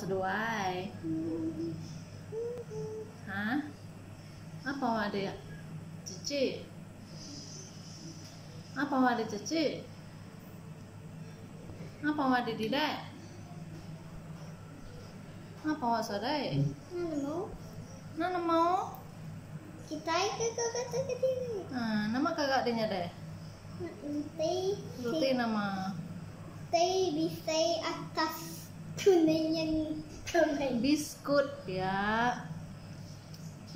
seduai. Hah? Apa ada ya? Cici. Apa ada cici? Apa ada tidak? Apa wasadai? Mana mau? Nana mau? Kita ke ke kata ke sini. Ah, nama kakak dia deh. Nanti Ruti nama Stay di stay atas kuning yang. Biskut ya.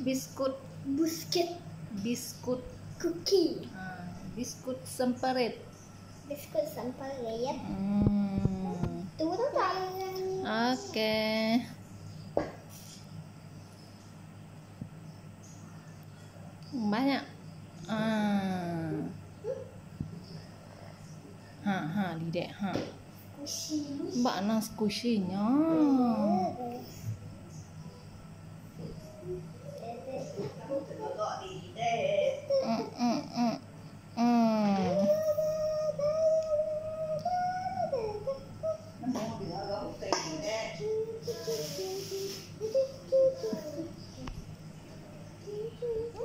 Biskut, Biskuit biskut. cookie. Ah, biskut semperit. Biskuit sampah lihat. Hmm. Turun. Oke. Banyak. Ah. Ha ha lidek ha. Mbak nang squishy-nya. Mm, mm, mm. Mm.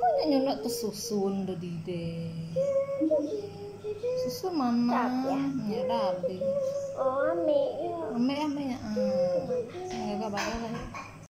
Banyak nyolok tuh susun susu mama ya udah habis oh mẹ. Oh mẹ mẹ à người các bạn